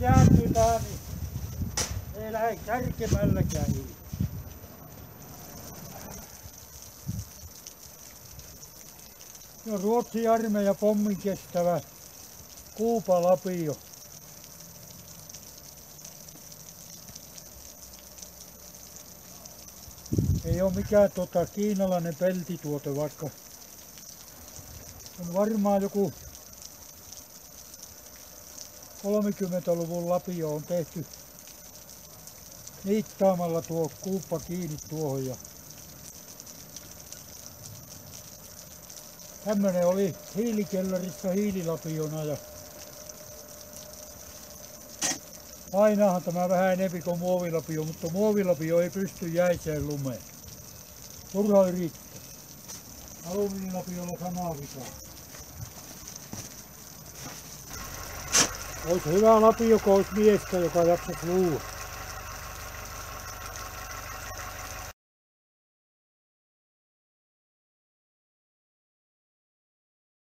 jääntyy tähän, niin ei lähde kärkemälläkään hiili. No Ruotsin armeija pommin kestävä Kuupa Lapio. Ei ole mikään tota, kiinalainen peltituote, vaikka on varmaan joku 30-luvun lapio on tehty niittaamalla tuo kuuppa kiinni tuohon ja tämmönen oli hiilikellarissa hiililapiona ja ainahan tämä vähän enempi kuin muovilapio, mutta muovilapio ei pysty jäiseen lumeen. Turha yrittää. Alumiinilapiolla sama vika. Olisi hyvä miestä, joka jaksaisi luuda.